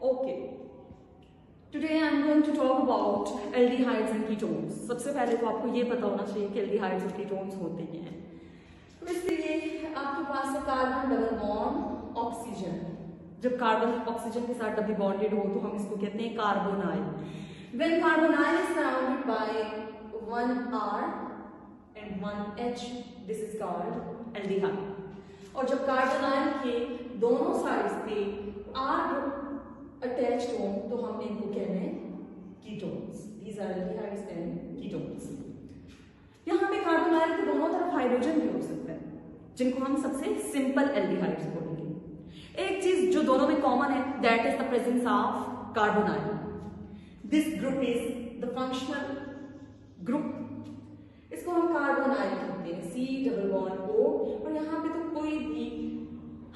Okay. Today I am going to talk about aldehydes and ketones. सबसे पहले तो आपको ये पता होना चाहिए कि aldehydes और ketones होते क्या हैं तो इसलिए आपके पास है कार्बन डबल बॉन्ड ऑक्सीजन जब कार्बन ऑक्सीजन के साथ डबल बॉन्डेड हो तो हम इसको कहते हैं carbonyl when carbonyl is surrounded by one R and one H this is called aldehyde और जब कार्बोनाइल के दोनों साइड्स पे आर अटैच्ड हो तो हम इनको कहते हैं ketones these are aldehydes and ketones यहाँ पे कार्बोनाइल के दोनों तरफ़ हाइड्रोजन भी हो सकता है, जिनको हम सबसे सिंपल एल्डिहाइड्स बोलेंगे. एक चीज़ जो दोनों में कॉमन है that is the presence of carbonyl this group is the functional group इसको हम कार्बोनाइल कहते हैं सी डबल बॉन्ड ओ और यहाँ पे तो कोई भी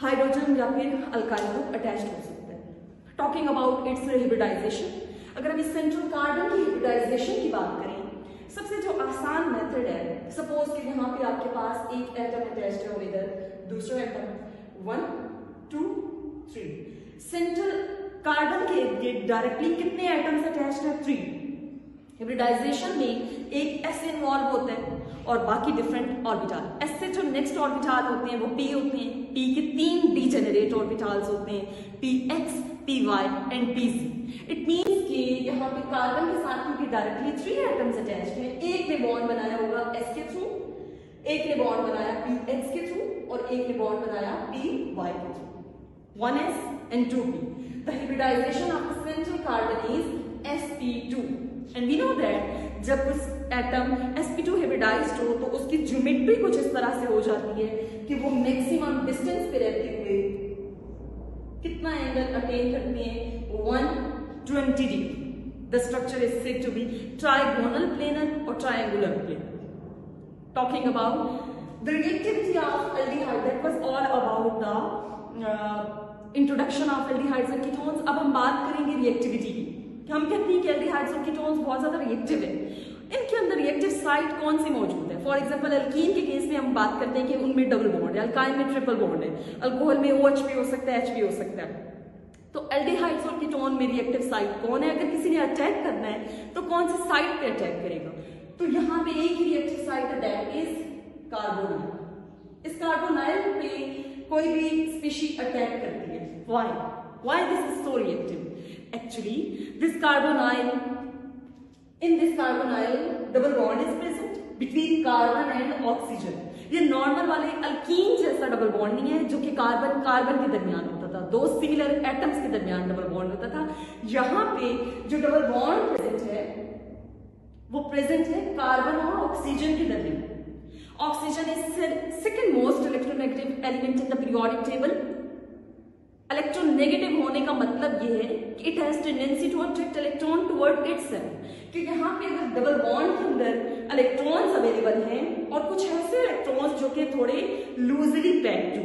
हाइड्रोजन या फिर अल्काइल ग्रुप अटैच हो सकता है. टॉकिंग अबाउट इट्स हिब्रिडाइजेशन अगर हम इस सेंट्रल कार्बन की हिब्रिडाइजेशन की बात करें, सबसे जो आसान मेथड है सपोज़ कि यहाँ पे आपके पास एक एटम अटैच्ड है इधर दूसरा atom one two three central carbon के डायरेक्टली कितने एटम्स अटैच्ड है? थ्री हिब्रिडाइजेशन में एक एस इन्वॉल्व होता है। और बाकी डिफरेंट ऑर्बिटल एस से जो नेक्स्ट ऑर्बिटल होते हैं, वो पी होते हैं। पी के तीन डीजेनरेट ऑर्बिटल्स होते हैं। P X P Y and P C it means कि यहाँ पे कार्बन के साथ क्योंकि डायरेक्टली थ्री एटम्स अटैच्ड हैं, एक ने बॉन्ड बनाया होगा एस के थ्रू एक ने बॉन्ड बनाया पी एक्स के थ्रू और एक ने बॉन्ड बनाया पी वाई के through one S and two P the hybridization of the central carbon is sp2 and we know that जब उस एटम sp2 hybridized हो तो उसकी ज्योमेट्री कुछ इस तरह से हो जाती है कि वो मैक्सिमम डिस्टेंस पे रहते हुए कितना एंगल अटेन करते हैं? 120 degree the structure is said to be trigonal planar और triangular planar about the reactivity of aldehyde that was all about the uh, introduction of aldehydes and ketones. अब हम बात करेंगे रिएक्टिविटी की. हम कहते हैं कि एल्डिहाइड्स कीटोन्स बहुत ज़्यादा रिएक्टिव है। इनके अंदर रिएक्टिव साइट कौन सी मौजूद है? फॉर एग्जांपल अल्कीन के केस में हम बात करते हैं कि उनमें डबल बॉन्ड है अल्काइन में ट्रिपल बॉन्ड है अल्कोहल में ओएच भी हो सकता है एच भी हो सकता है। तो एल्डिहाइड्स और कीटोन में रिएक्टिव साइट कौन है? अगर किसी ने अटैक करना है तो कौन सी साइट पे अटैक करेगा? तो यहाँ पे एक ही reactive site that is carbonyl इस कार्बोनाइल पे कोई भी स्पीशी अटैक करती है। Why why this is so reactive actually this carbonyl in this carbonyl double bond is present between carbon and oxygen ये नॉर्मल वाले अल्कीन जैसा डबल बॉन्ड नहीं है, जो कि कार्बन कार्बन के दरमियान होता था। दो सिमिलर एटम्स के दरमियान डबल बॉन्ड होता था। यहाँ पे जो डबल बॉन्ड प्रेजेंट है, वो प्रेजेंट है कार्बन और ऑक्सीजन के दरमियान। Oxygen is second most electronegative element in the periodic table electronegative होने का मतलब ये है कि it has tendency to attract electron toward itself कि यहाँ पे अगर डबल बॉन्ड के अंदर इलेक्ट्रॉन्स अवेलेबल हैं और कुछ ऐसे इलेक्ट्रॉन्स जो कि थोड़े लूजली पैक्ड हो,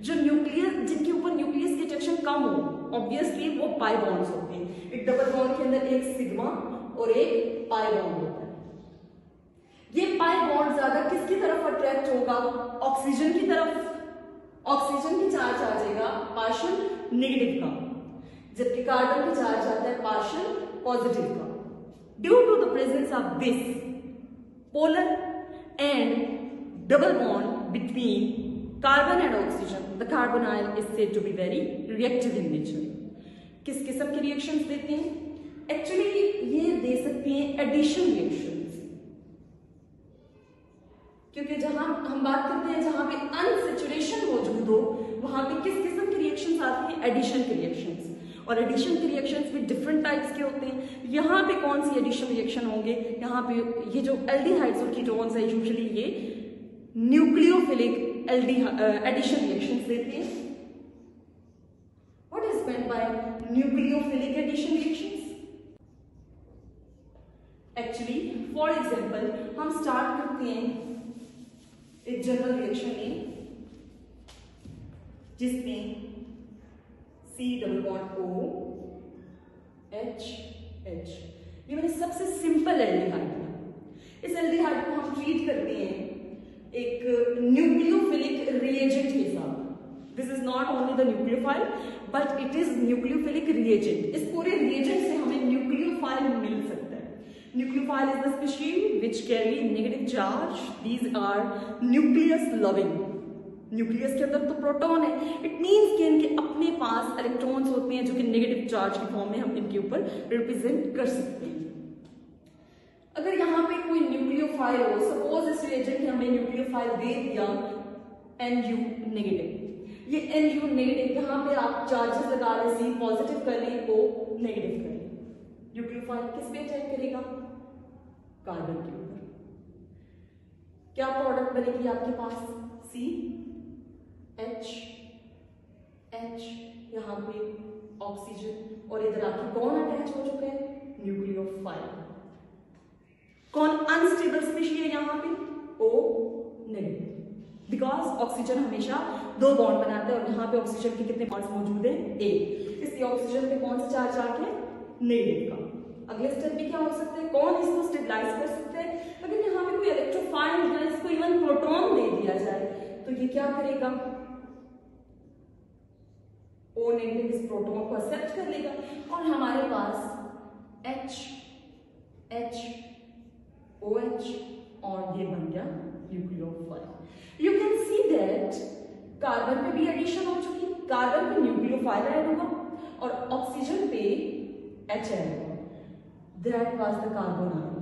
जो न्यूक्लियस जिनके ऊपर न्यूक्लियस की अट्रैक्शन कम हो ऑब्वियसली वो पाई बॉन्ड्स होते हैं. एक डबल बॉन्ड के अंदर एक सिग्मा और एक पाई बॉन्ड होता है. ये पाई बॉन्ड ज़्यादा किसकी तरफ़ अट्रैक्ट होगा? ऑक्सीजन की तरफ़. ऑक्सीजन की चार्ज आ जाएगा पार्शियल नेगेटिव का। जबकि कार्बन की चार्ज आता है पार्शियल पॉजिटिव का। Due to the presence of this polar and double bond between carbon and oxygen the carbonyl is said to be very reactive in nature किस किस्म के रिएक्शंस देते हैं? एक्चुअली ये दे सकती हैं एडिशन रिएक्शन क्योंकि जहाँ हम बात करते हैं, जहाँ पे अनसेचुरेशन मौजूद हो वहाँ पे किस किस्म के रिएक्शंस आते हैं एडिशन के रिएक्शंस और एडिशन के रिएक्शंस भी डिफरेंट टाइप्स के होते हैं। यहाँ पे कौन सी एडिशन रिएक्शन होंगे? यहाँ पे ये जो एल्डिहाइड्स और कीटोन्स है यूजुअली ये न्यूक्लियोफिलिक एडिशन रिएक्शंस देते हैं। Is by nucleophilic addition actually for example हम स्टार्ट करते हैं एक जनरल रिएक्शन में, जिसमें C double bond O H H ये मैंने सबसे सिंपल एल्डिहाइड है। इस एल्डिहाइड को हम ट्रीट करते हैं एक न्यूक्लियोफिलिक रिएजेंट के साथ। This is not only the nucleophile but it is nucleophilic reagent इस पूरे रिएजेंट से हमें न्यूक्लियोफाइल मिल सकता है। Nucleophile is the species which carry negative charge these are nucleus loving nucleus के अंदर तो प्रोटॉन है। इट मींस कि इनके अपने इलेक्ट्रॉन्स होते हैं जो कि नेगेटिव चार्ज की फॉर्म में हम इनके ऊपर रिप्रेजेंट कर सकते हैं। अगर यहाँ पे कोई न्यूक्लियोफाइल हो सपोज़ इस रिएजेंट ने हमें न्यूक्लियोफाइल दे दिया एन यू नेगेटिव ये एन यू नेगेटिव यहाँ पे आप चार्जेस लगा रहे सी पॉजिटिव कर ली ओ नेगेटिव कर ली न्यूक्लियोफाइल किस पे अटैक करेगा? कार्बन के ऊपर। क्या प्रोडक्ट बनेगी आपके पास? सी एच एच यहाँ पे ऑक्सीजन और इधर आपकी कौन अटैच हो चुका है? न्यूक्लियोफाइल कौन अनस्टेबल स्पीशी है यहाँ पे? ओ नेगेटिव बिकॉज़ ऑक्सीजन हमेशा दो बॉन्ड बनाता है और यहाँ पे ऑक्सीजन के कितने बॉन्ड्स मौजूद हैं? एक इसलिए ऑक्सीजन पे कौन सा चार्ज आ गया नेगेटिव का. अगले स्टेप में क्या हो सकते हैं? कौन इसको स्टेबलाइज कर सकते हैं? अगर यहाँ पे कोई इलेक्ट्रोफाइल या इसको इवन प्रोटोन दे दिया जाए तो ये क्या करेगा? नेगेटिव इस प्रोटॉन को एक्सेप्ट कर लेगा और हमारे पास H H OH और ये बन गया nucleophile you can see that carbon पे भी एडिशन हो चुकी कार्बन पे न्यूक्लियोफाइल ऐड होगा और ऑक्सीजन पे ऐड होगा। That was the carbon ion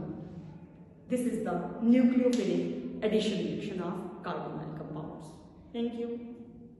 this is the nucleophilic addition reaction of carbonyl compounds. Thank you.